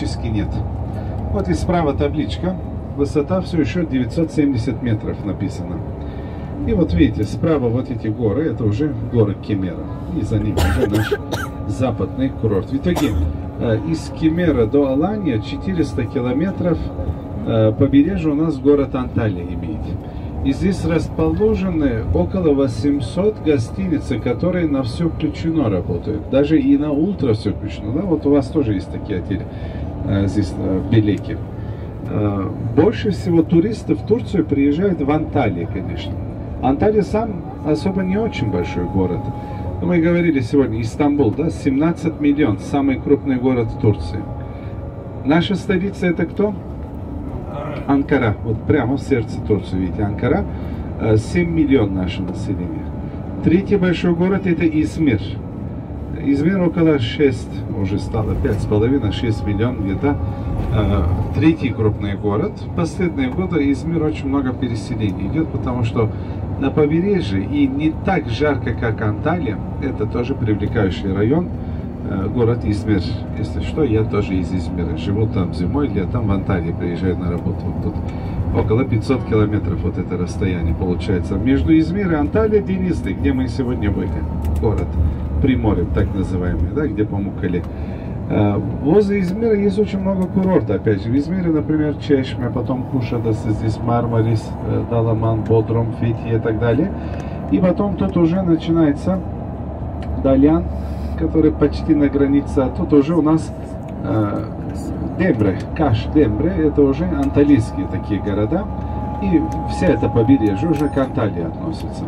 практически нет. Вот и справа табличка. Высота все еще 970 метров написано. И вот видите, справа вот эти горы, это уже горы Кемера. И за ними уже наш западный курорт. В итоге э, из Кемера до Алания 400 километров э, побережье у нас город Анталия имеет. И здесь расположены около 800 гостиниц, которые на все включено работают. Даже и на ультра все включено. Да? Вот у вас тоже есть такие отели здесь в Белеке. Больше всего туристов в Турцию приезжают в Анталии, конечно. Анталия сам особо не очень большой город. Но мы говорили сегодня, Истамбул, да, 17 миллионов, самый крупный город в Турции. Наша столица это кто? Анкара. Вот прямо в сердце Турции, видите, Анкара. 7 э, миллионов наше население. Третий большой город это Измир. Измир около 6, уже стало 5,5-6 миллионов где-то. Э, третий крупный город. Последние годы Измир очень много переселений идет, потому что на побережье и не так жарко, как Анталия. Это тоже привлекающий район, город Измир. Если что, я тоже из Измира. Живу там зимой, летом в Анталии приезжаю на работу. Тут около 500 километров вот это расстояние получается. Между Измиром и Анталией Денисты, где мы сегодня были. Город Приморье, так называемый, да, где помукали. Э, возле Измира есть очень много курортов, опять же. В Измире, например, Чешмя, потом Кушадас, здесь Мармарис, э, Даламан, Бодрум, Фетия и так далее. И потом тут уже начинается Далян, который почти на границе, а тут уже у нас э, Дембре, Каш Дембре, это уже анталийские такие города. И вся эта побережье уже к Анталии относится.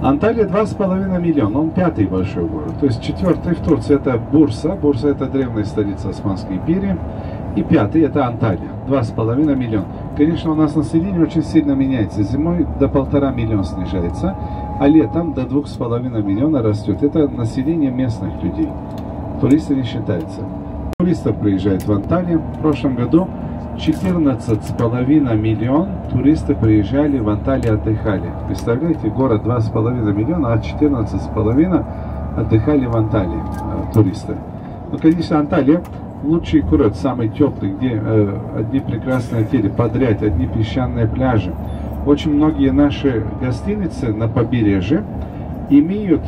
Анталия 2,5 миллиона, он пятый большой город. То есть четвертый в Турции это Бурса, Бурса это древняя столица Османской империи. И пятый это Анталия, 2,5 миллиона. Конечно, у нас население очень сильно меняется. Зимой до полтора миллиона снижается, а летом до двух с половиной миллиона растет. Это население местных людей. Туристы не считаются. Туристов приезжает в Анталию. В прошлом году 14,5 миллион туристов приезжали в Анталию отдыхали. Представляете, город 2,5 миллиона, а 14,5 отдыхали в Анталии э, туристы. Ну, конечно, Анталия лучший курорт, самый теплый, где э, одни прекрасные отели подряд, одни песчаные пляжи. Очень многие наши гостиницы на побережье имеют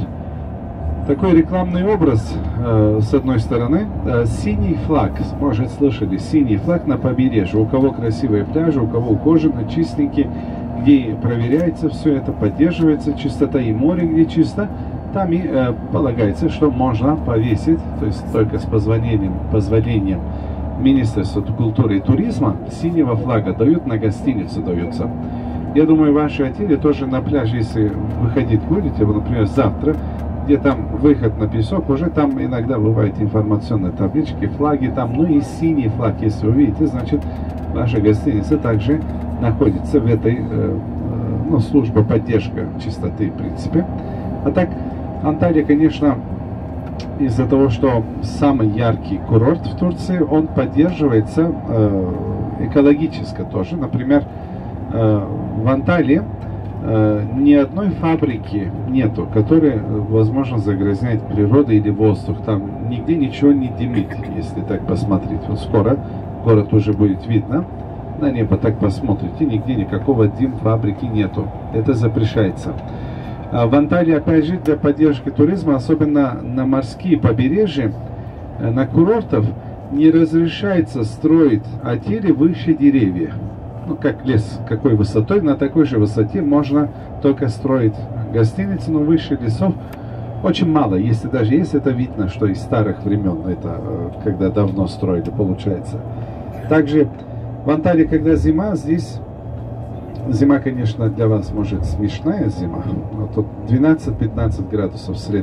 такой рекламный образ, э, с одной стороны, э, синий флаг, может слышали, синий флаг на побережье, у кого красивые пляжи, у кого ухожено, чистенькие, где проверяется все это, поддерживается чистота и море, где чисто, там и э, полагается, что можно повесить, то есть только с позволением, позволением Министерства культуры и туризма синего флага дают на гостиницу даются. Я думаю, ваши отели тоже на пляж, если выходить будете, например, завтра, где там выход на песок, уже там иногда бывают информационные таблички, флаги там, ну и синий флаг, если вы видите, значит, ваша гостиница также находится в этой, э, э ну, службе поддержка чистоты, в принципе. А так, Анталия, конечно, из-за того, что самый яркий курорт в Турции, он поддерживается э, экологически тоже. Например, э, в Анталии Э, ни одной фабрики нету, которая, возможно, загрязняет природу или воздух. Там нигде ничего не дымит, если так посмотреть. Вот скоро город уже будет видно. На небо так посмотрите, нигде никакого дым фабрики нету. Это запрещается. А в Анталии, опять же, для поддержки туризма, особенно на морские побережья, э, на курортах, не разрешается строить отели выше деревьев ну, как лес, какой высотой, на такой же высоте можно только строить гостиницы, но выше лесов очень мало. Если даже есть, это видно, что из старых времен, это э, когда давно строили, получается. Также в Анталии, когда зима, здесь зима, конечно, для вас может смешная зима, но тут 12-15 градусов в среднем.